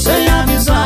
sem amizade.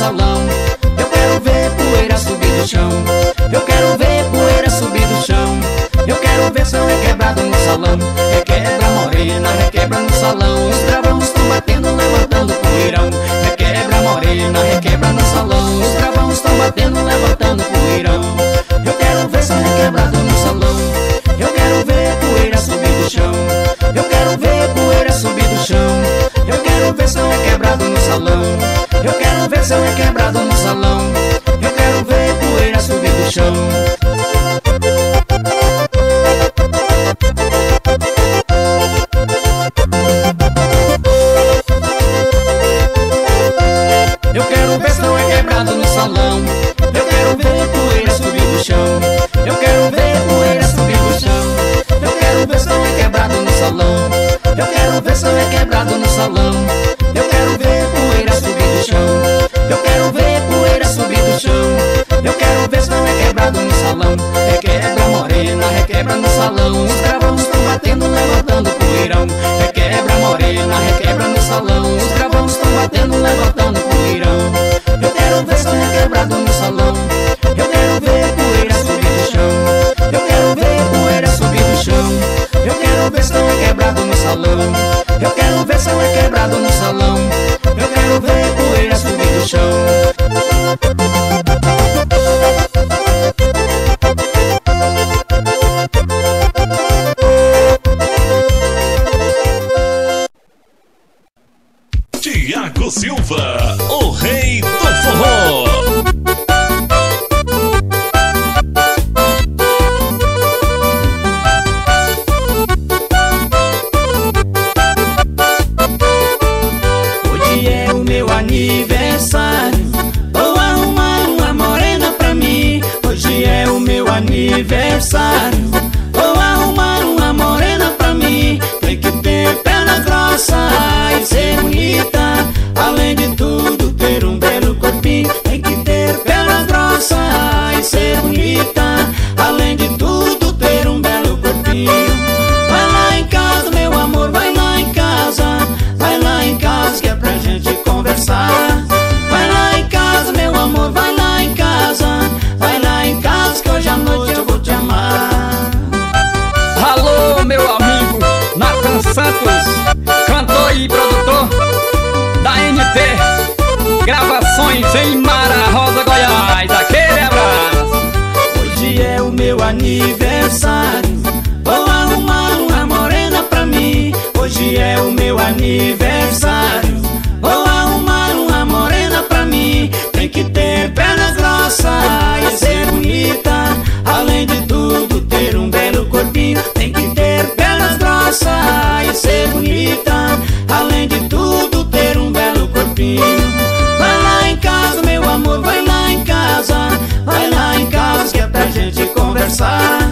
so long. Santos, cantor e produtor da NT Gravações em Mara Rosa, Goiás. Aquele abraço. Hoje é o meu aniversário. Vou arrumar uma morena pra mim. Hoje é o meu aniversário. Vou arrumar uma morena pra mim. Tem que ter perna grossa e ser bonita. Além de tudo, ter um belo. conversar.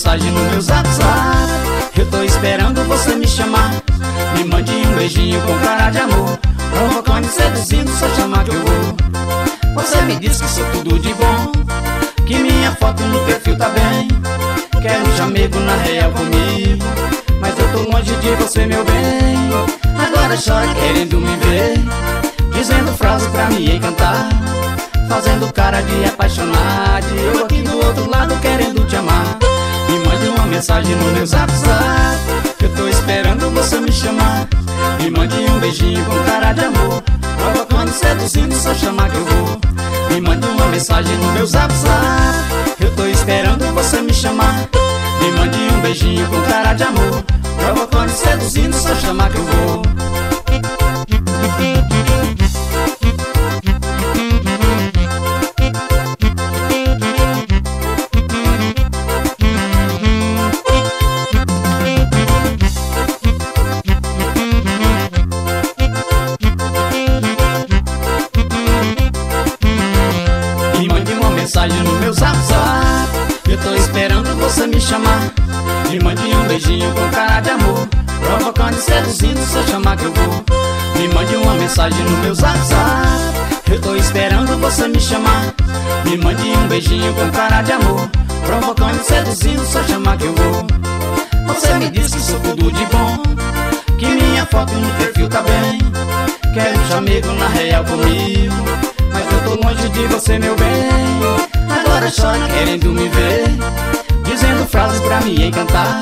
Mensagem no meu zap zap Eu tô esperando você me chamar. Me mande um beijinho com cara de amor. Provocando e seduzindo, se eu chamar que eu vou. Você me diz que sou tudo de bom Que minha foto no perfil tá bem. Quero um chamego na real comigo Mas eu tô longe de você, meu bem. Agora chora querendo me ver Dizendo frases pra me encantar Fazendo cara de apaixonado. Eu aqui do outro lado querendo te amar Me mande uma mensagem no meu zap zap Eu tô esperando você me chamar. Me mande um beijinho com cara de amor Provocando, seduzindo, só chamar que eu vou. Me mande uma mensagem no meu zap zap Eu tô esperando você me chamar. Me mande um beijinho com cara de amor meu bem. Agora chora querendo me ver Dizendo frases pra me encantar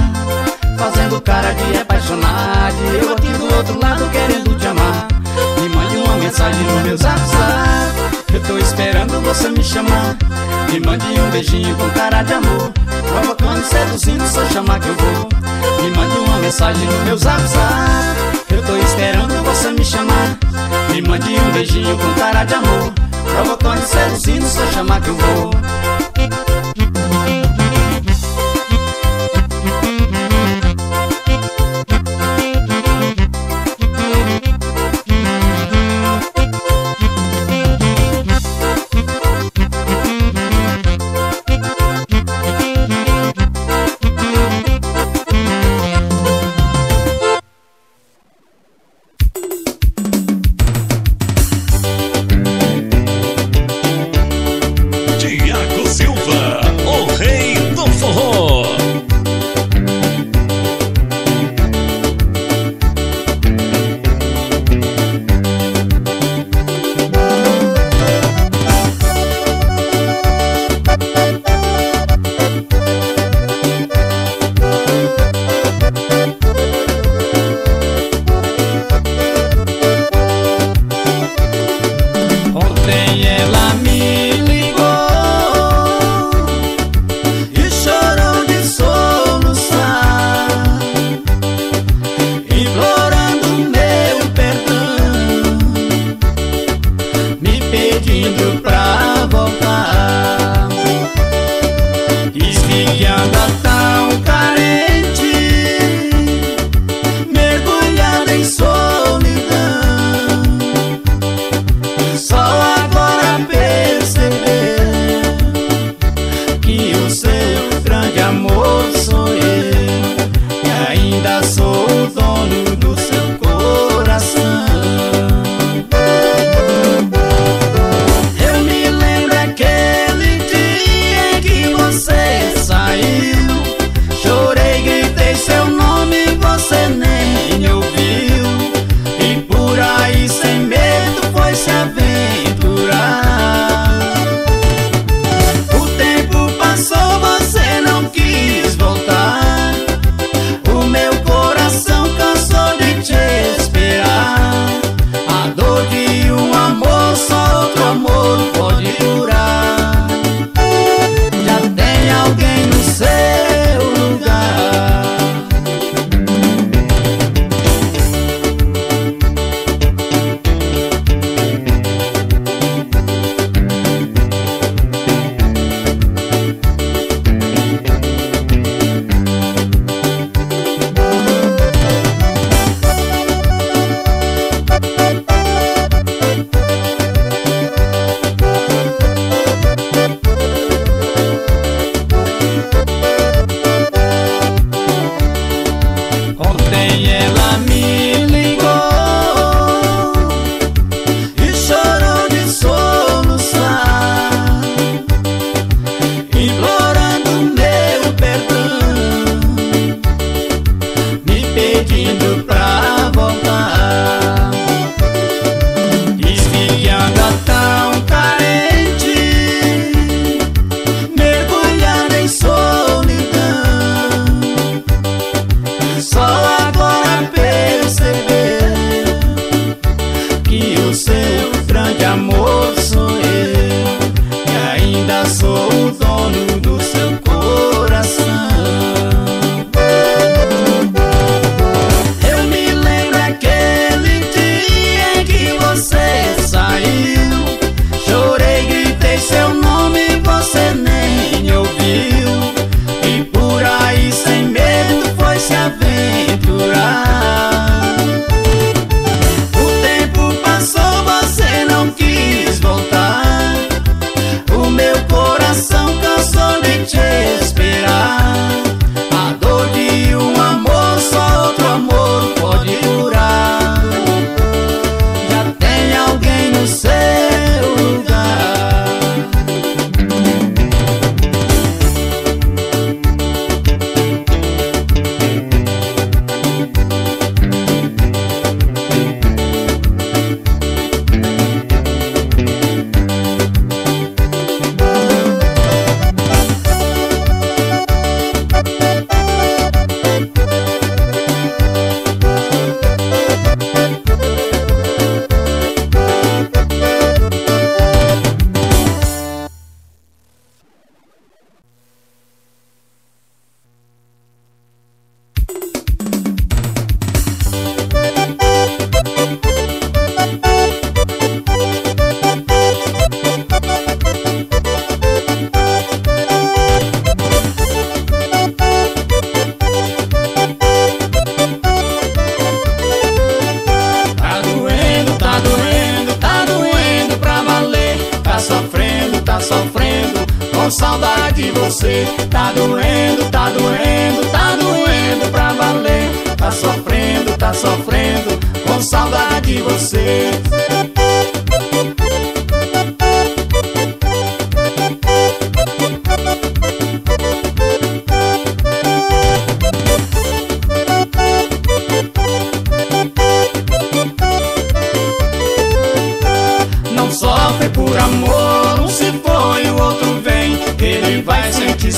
Fazendo cara de apaixonado Eu aqui do outro lado querendo te amar. Me mande uma mensagem no meu zap zap Eu tô esperando você me chamar. Me mande um beijinho com cara de amor Provocando, seduzindo, só chamar que eu vou. Me mande uma mensagem no meu zap zap Eu tô esperando você me chamar. Me mande um beijinho com cara de amor Provocando, seduzindo, só chamar que eu vou yeah.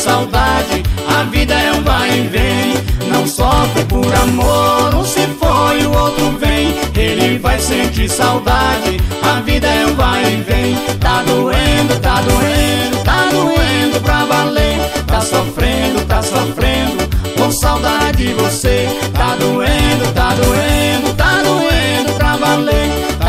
Saudade, a vida é um vai e vem. Não sofre por amor, um se foi, o outro vem. Ele vai sentir saudade, a vida é um vai e vem. Tá doendo, tá doendo, tá doendo pra valer. Tá sofrendo, tá sofrendo, com saudade de você. Tá doendo, tá doendo, tá doendo pra valer.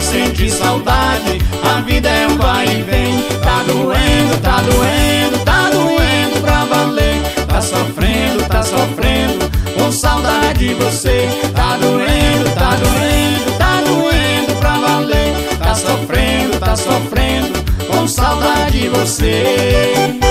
Vai sentir saudade, a vida é um vai e vem. Tá doendo, tá doendo, tá doendo pra valer. Tá sofrendo, tá sofrendo, com saudade de você. Tá doendo, tá doendo, tá doendo pra valer. Tá sofrendo, tá sofrendo, com saudade de você.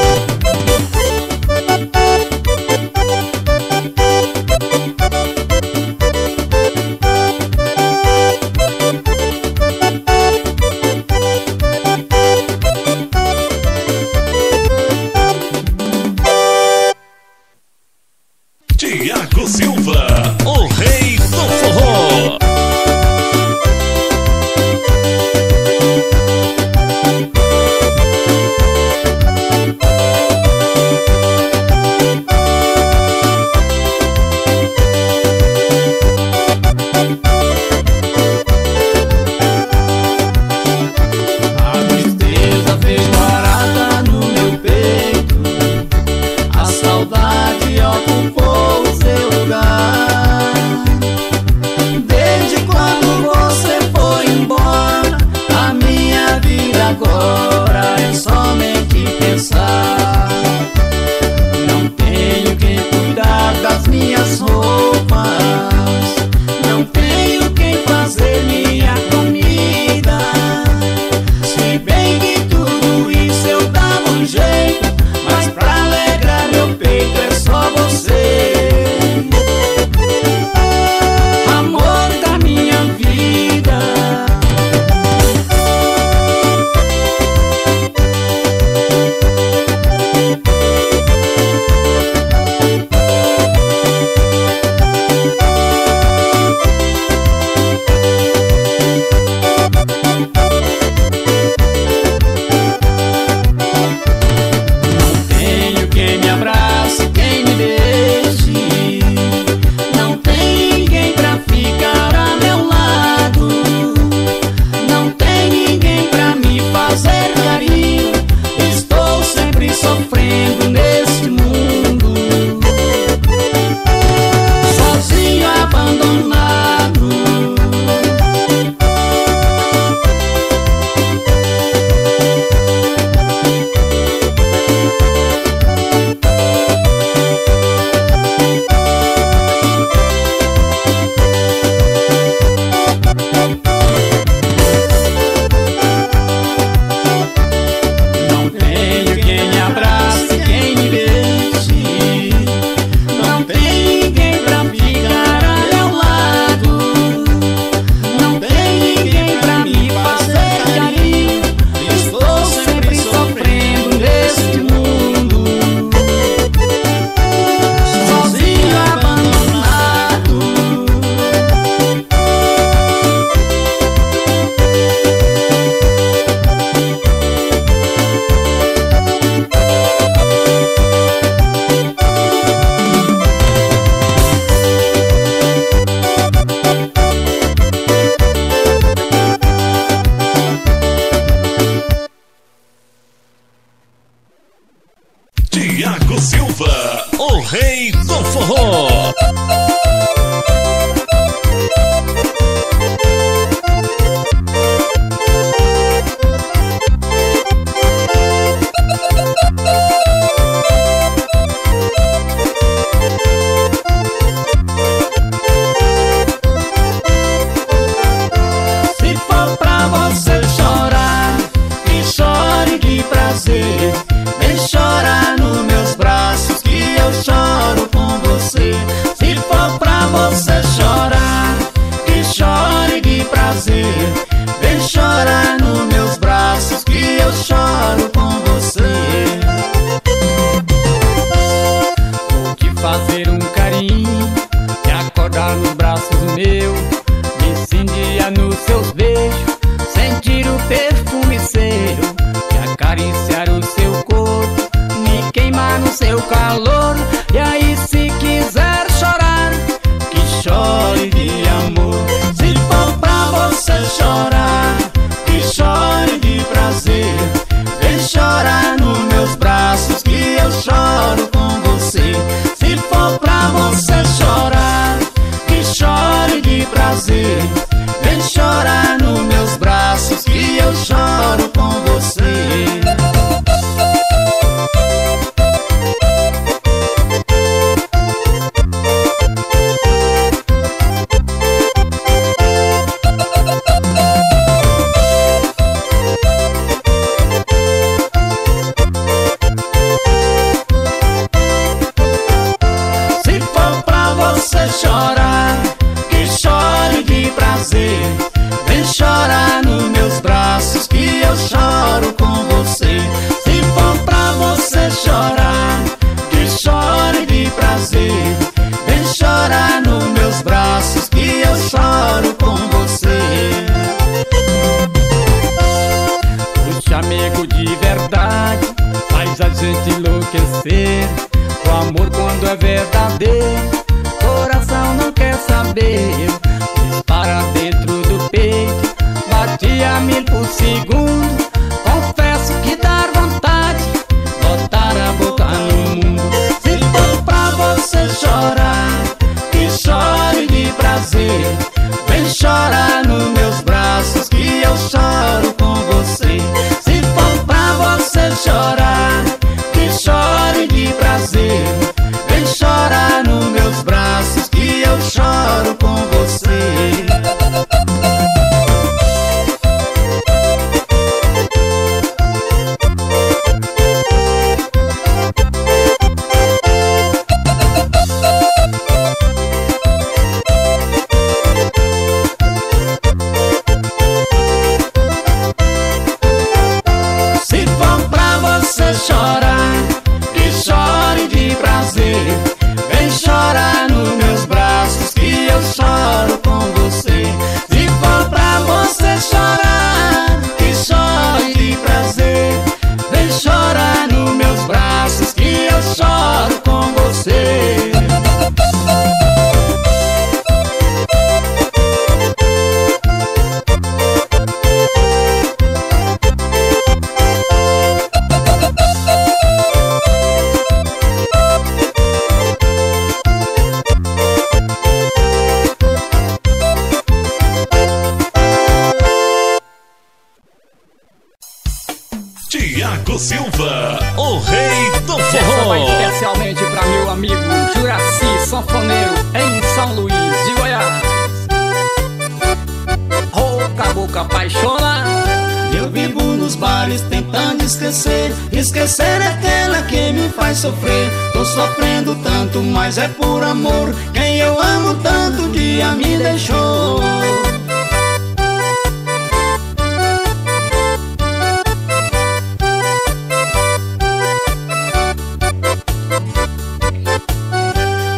esquecer aquela que me faz sofrer. Tô sofrendo tanto, mas é por amor. Quem eu amo tanto dia me deixou.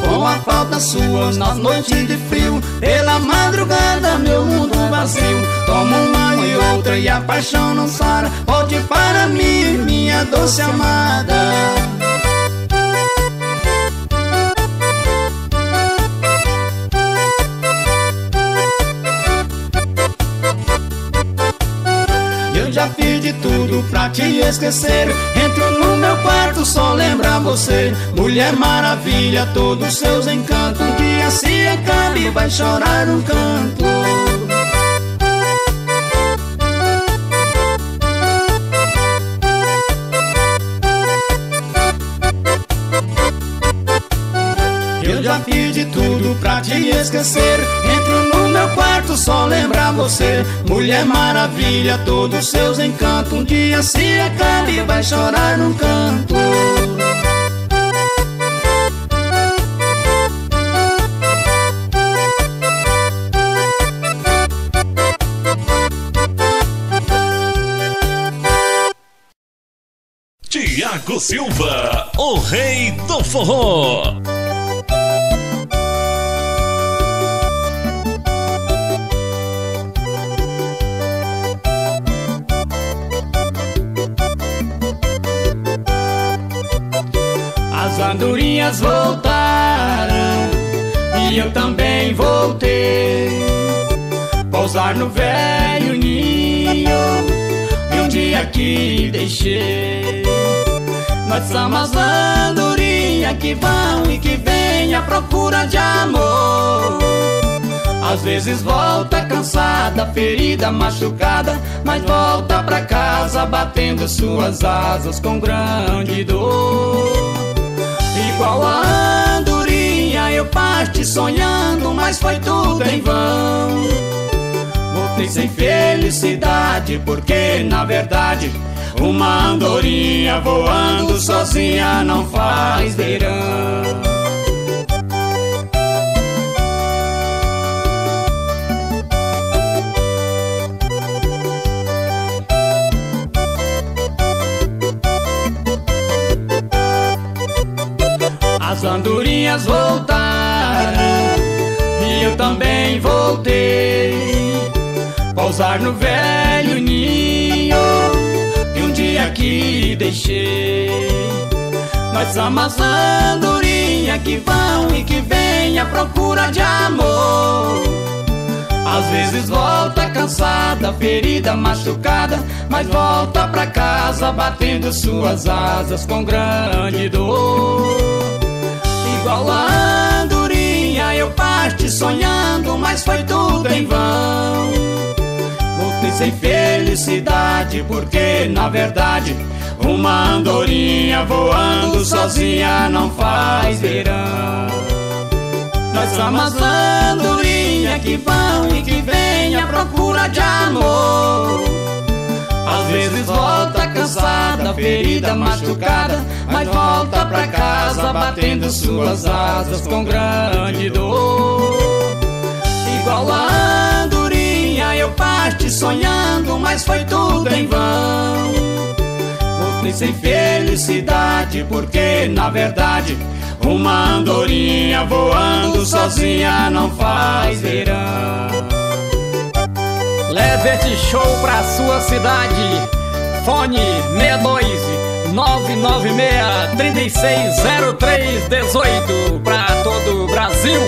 Com a falta sua nas noites de frio, pela madrugada meu mundo vazio. Tomo uma e outra e a paixão não sara. Volte para mim, minha doce amada. Eu já fiz de tudo pra te esquecer. Entro no meu quarto só lembrar você. Mulher maravilha, todos seus encantos. Um dia se acabe, vai chorar um canto. esquecer. Entro no meu quarto só lembrar você. Mulher maravilha, todos seus encantos. Um dia se é acabe e vai chorar num canto. Tiago Silva, o rei do forró. As andorinhas voltaram e eu também voltei. Pousar no velho ninho dia que deixei. Nós somos andorinha que vão e que vem à procura de amor. Às vezes volta cansada, ferida, machucada, mas volta pra casa batendo suas asas com grande dor. Igual a andorinha eu parte sonhando, mas foi tudo em vão. Voltei sem felicidade, porque na verdade uma andorinha voando sozinha não faz verão. Pousar no velho ninho de um dia que deixei. Nós somos andorinha que vão e que vem à procura de amor. Às vezes volta cansada, ferida, machucada, mas volta pra casa batendo suas asas com grande dor. Igual a andorinha eu parte sonhando, mas foi tudo em vão sem felicidade, porque na verdade uma andorinha voando sozinha não faz verão. Nós somos andorinha que vão e que vem à procura de amor. Às vezes volta cansada, ferida, machucada, mas volta pra casa batendo suas asas com grande dor. Igual a eu parte sonhando, mas foi tudo em vão. Voltei sem felicidade, porque na verdade uma andorinha voando sozinha não faz verão. Leve este show pra sua cidade. Fone 62 996 360318 pra todo o Brasil.